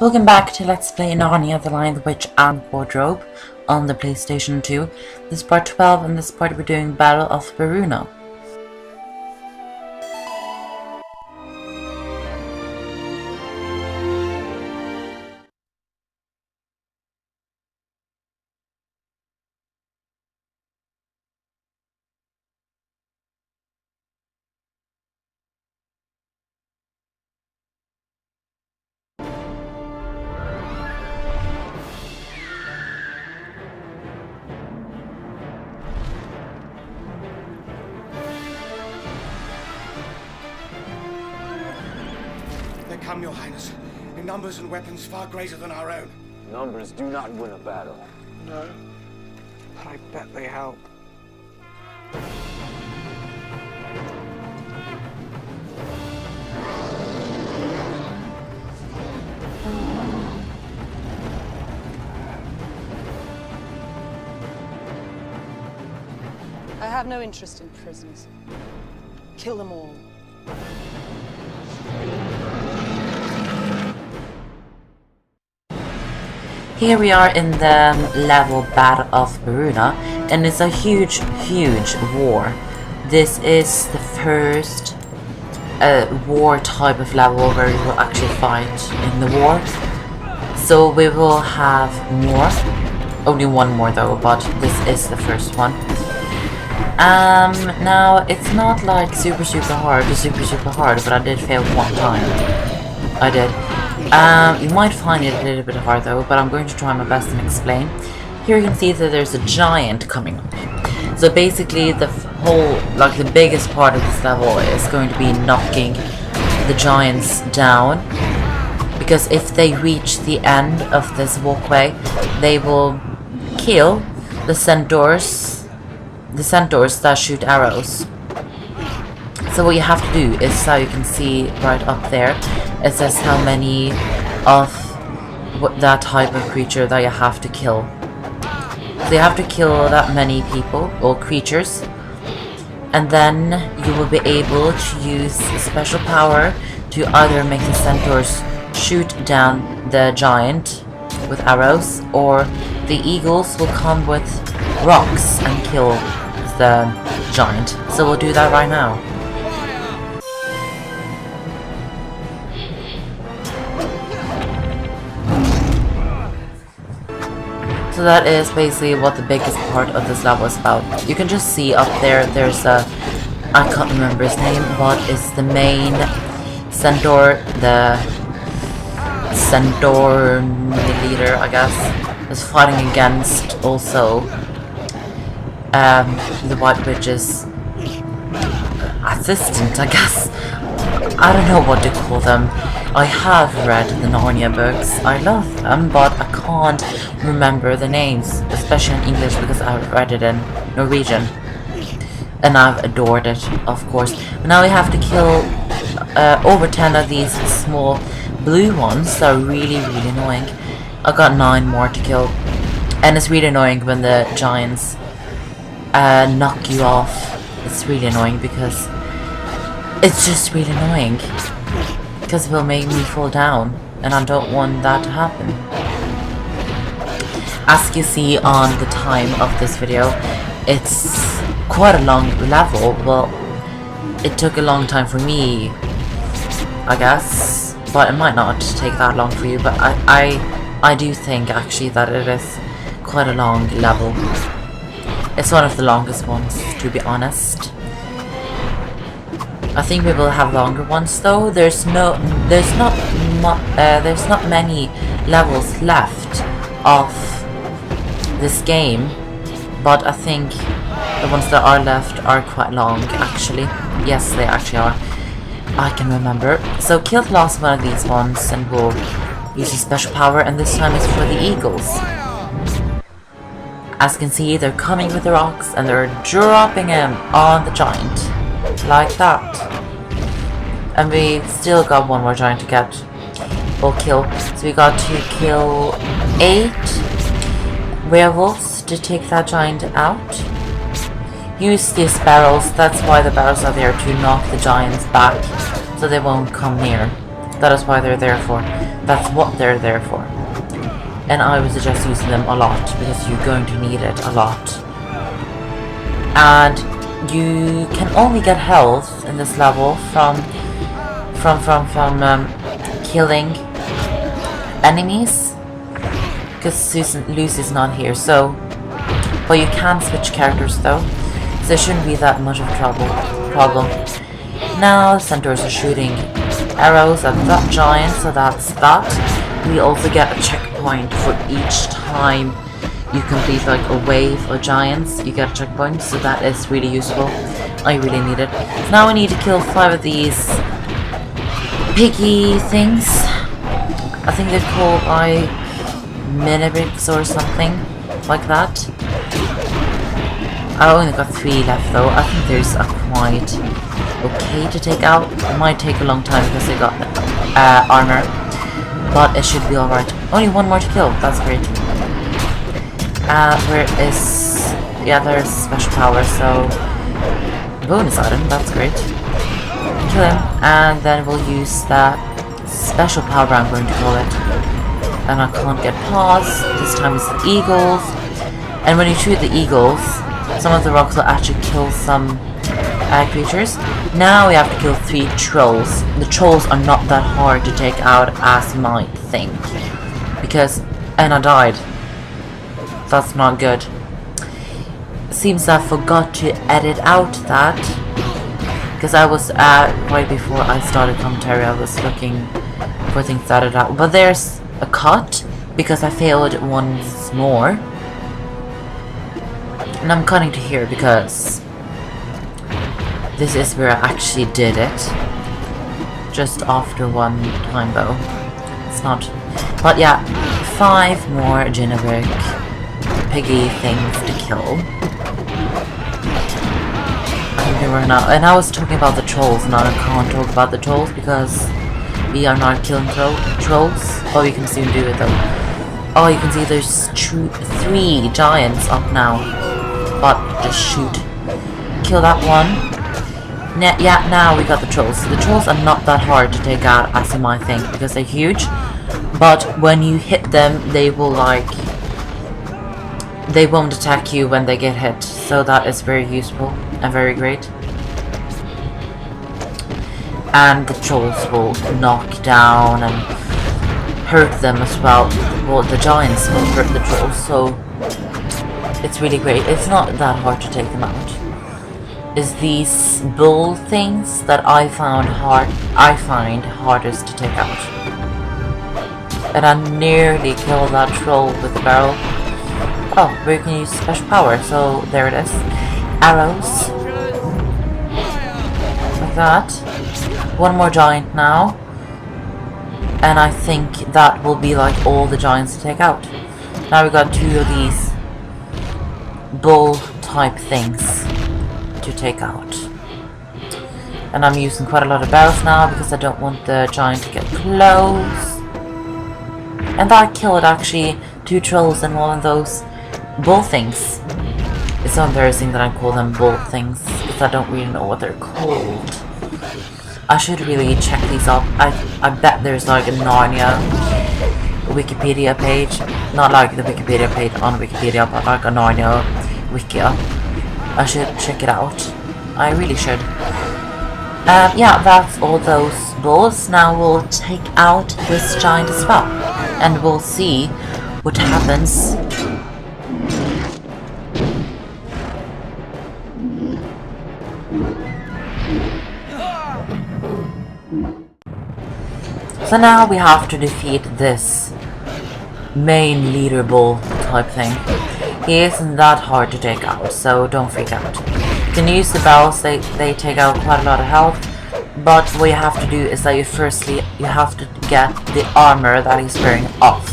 Welcome back to Let's Play Narnia the Lion, the Witch and Wardrobe on the PlayStation 2. This is part 12 and this part we're doing Battle of Beruna. Come, Your Highness, in numbers and weapons far greater than our own. Numbers do not win a battle. No, but I bet they help. I have no interest in prisoners. Kill them all. Here we are in the level Battle of Beruna and it's a huge, huge war. This is the first uh, war type of level where you will actually fight in the war. So we will have more, only one more though, but this is the first one. Um, now it's not like super super hard super super hard, but I did fail one time. I did. Um, you might find it a little bit hard though, but I'm going to try my best and explain. Here you can see that there's a giant coming up. So basically the whole, like the biggest part of this level is going to be knocking the giants down. Because if they reach the end of this walkway, they will kill the centaurs, the centaurs that shoot arrows. So what you have to do is, so you can see right up there, it says how many of that type of creature that you have to kill. So you have to kill that many people or creatures, and then you will be able to use special power to either make the centaurs shoot down the giant with arrows, or the eagles will come with rocks and kill the giant. So we'll do that right now. So that is basically what the biggest part of this level is about. You can just see up there, there's a... I can't remember his name, but it's the main centaur, the centaur leader, I guess, is fighting against also um, the White Witch's assistant, I guess. I don't know what to call them. I have read the Narnia books. I love them, but I can't remember the names, especially in English because I've read it in Norwegian. And I've adored it, of course. But now we have to kill uh, over 10 of these small blue ones that are really, really annoying. I got 9 more to kill. And it's really annoying when the giants uh, knock you off. It's really annoying because it's just really annoying. Because it will make me fall down. And I don't want that to happen. As you see on the time of this video, it's quite a long level. Well, it took a long time for me, I guess. But it might not take that long for you. But I, I, I do think actually that it is quite a long level. It's one of the longest ones, to be honest. I think we will have longer ones though. There's no, there's not, uh, there's not many levels left of this game, but I think the ones that are left are quite long. Actually, yes, they actually are. I can remember. So kill the last one of these ones, and we'll use a special power. And this time it's for the eagles. As you can see, they're coming with the rocks and they're dropping them on the giant. Like that. And we still got one more giant to get. Or kill. So we got to kill eight werewolves to take that giant out. Use these barrels, that's why the barrels are there to knock the giants back so they won't come near. That is why they're there for. That's what they're there for. And I would suggest using them a lot because you're going to need it a lot. And you can only get health in this level from from from from um, killing enemies because Susan Lucy's not here so but you can switch characters though so it shouldn't be that much of trouble problem. Now centaurs are shooting arrows at that giant so that's that. We also get a checkpoint for each time you complete like a wave of giants. You get a checkpoint so that is really useful. I really need it. Now I need to kill five of these piggy things. I think they're called by Minibricks or something like that. I only got three left though. I think there's a quite okay to take out. It might take a long time because they got uh, armor but it should be alright. Only one more to kill. That's great uh, where is... Yeah, there's special power, so... Bonus item, that's great. Kill him, and then we'll use that special power I'm going to call it. And I can't get pause. This time it's the eagles. And when you shoot the eagles, some of the rocks will actually kill some uh, creatures. Now we have to kill three trolls. The trolls are not that hard to take out as you might think. Because... And I died. That's not good. Seems I forgot to edit out that. Because I was, uh, right before I started commentary, I was looking for things that edit out. But there's a cut, because I failed once more. And I'm cutting to here because this is where I actually did it. Just after one time though. It's not... But yeah, five more Generic piggy things to kill. I think run out. And I was talking about the trolls, now I can't talk about the trolls because we are not killing tro trolls. Oh, you can soon do it though. Oh, you can see there's three giants up now. But just shoot. Kill that one. Ne yeah, now we got the trolls. The trolls are not that hard to take out as you might think because they're huge. But when you hit them, they will like they won't attack you when they get hit, so that is very useful and very great. And the trolls will knock down and hurt them as well. Well, the giants will hurt the trolls, so it's really great. It's not that hard to take them out. Is these bull things that I found hard I find hardest to take out. And I nearly killed that troll with the barrel. Oh, we can use special power, so there it is. Arrows. Like that. One more giant now. And I think that will be like all the giants to take out. Now we got two of these bull type things to take out. And I'm using quite a lot of barrels now because I don't want the giant to get close. And that killed actually two trolls and one of those bull things. It's so embarrassing that I call them bull things, because I don't really know what they're called. I should really check these up. I, I bet there's like a Narnia Wikipedia page. Not like the Wikipedia page on Wikipedia, but like a Narnia Wikia. I should check it out. I really should. Um, yeah, that's all those bulls. Now we'll take out this giant as well. And we'll see what happens So now we have to defeat this main leader bull type thing. He isn't that hard to take out, so don't freak out. You can use the bells, they, they take out quite a lot of health, but what you have to do is that you firstly, you have to get the armor that he's wearing off.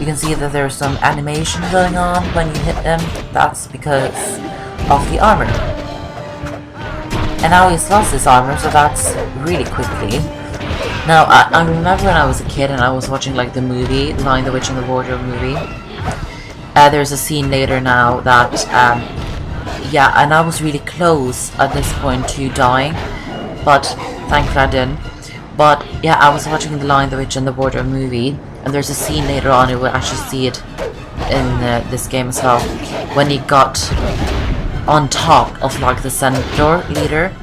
You can see that there's some animation going on when you hit him, that's because of the armor. And now he's lost his armor, so that's really quickly. Now, I, I, remember when I was a kid and I was watching like the movie, Lion the Witch and the Wardrobe movie. Uh, there's a scene later now that, um, yeah, and I was really close at this point to dying, but thankfully I didn't. But yeah, I was watching The Lion, the Witch and the Wardrobe movie, and there's a scene later on, you will actually see it in uh, this game as well, when he got on top of like the centaur leader,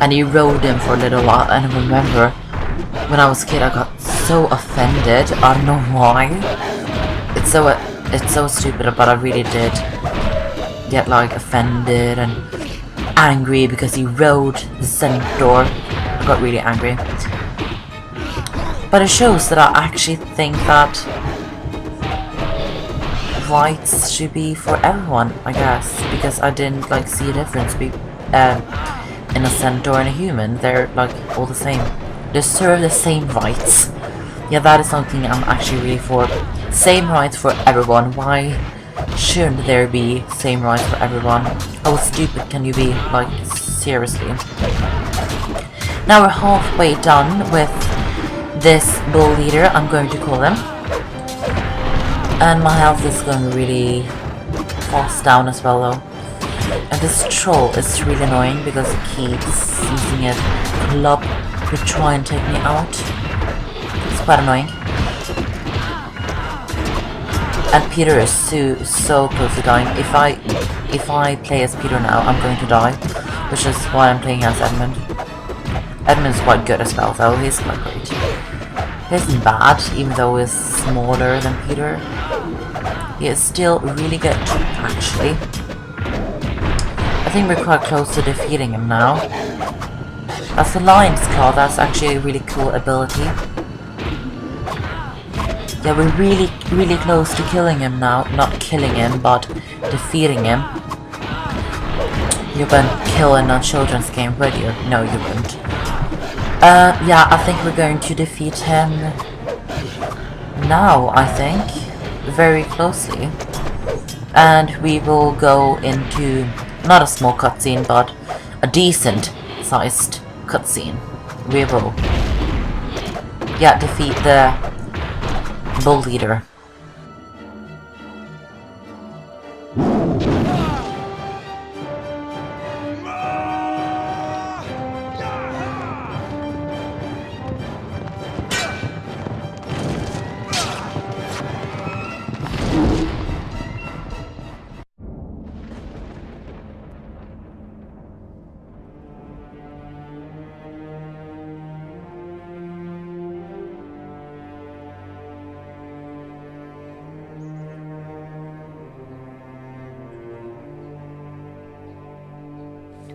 and he rode him for a little while, and I remember when I was a kid I got so offended, I don't know why. It's so, it's so stupid, but I really did get like offended and angry because he rode the centaur. I got really angry. But it shows that I actually think that rights should be for everyone, I guess, because I didn't like see a difference be um, in a centaur and a human. They're like all the same. They serve the same rights. Yeah, that is something I'm actually really for. Same rights for everyone. Why shouldn't there be same rights for everyone? How stupid can you be? Like, seriously. Now we're halfway done with this bull leader, I'm going to call him. And my health is going really fast down as well though. And this troll is really annoying because it keeps using a club to try and take me out. It's quite annoying. And Peter is so, so close to dying. If I if I play as Peter now, I'm going to die. Which is why I'm playing as Edmund. Edmund's quite good as well though, he's quite great. Isn't bad, even though he's smaller than Peter. He is still really good, actually. I think we're quite close to defeating him now. That's the Lion's Claw, that's actually a really cool ability. Yeah, we're really, really close to killing him now. Not killing him, but defeating him. You wouldn't kill in a children's game, would you? No, you wouldn't. Uh, yeah, I think we're going to defeat him now, I think. Very closely. And we will go into, not a small cutscene, but a decent sized cutscene. We will, yeah, defeat the bull leader.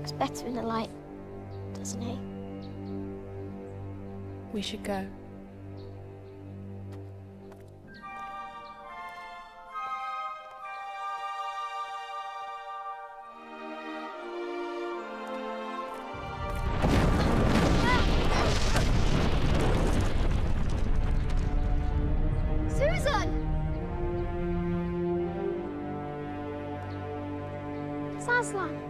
Looks better in the light, doesn't he? We should go. Aslan.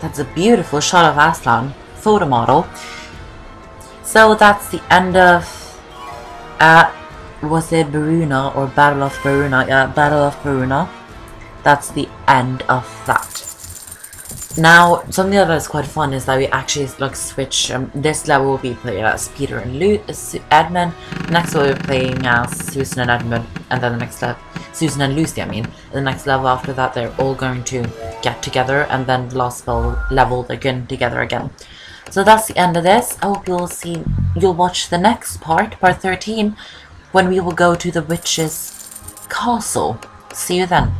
That's a beautiful shot of Aslan, photo model. So that's the end of, uh, was it Beruna or Battle of Beruna? Yeah, Battle of Beruna. That's the end of that. Now, something that is quite fun is that we actually like switch. Um, this level will be played as Peter and Lu Edmund. Next we'll be playing as Susan and Edmund, and then the next level, Susan and Lucy. I mean, the next level after that, they're all going to get together, and then the last level, level they're getting together again. So that's the end of this. I hope you'll see, you'll watch the next part, part 13, when we will go to the witch's castle. See you then.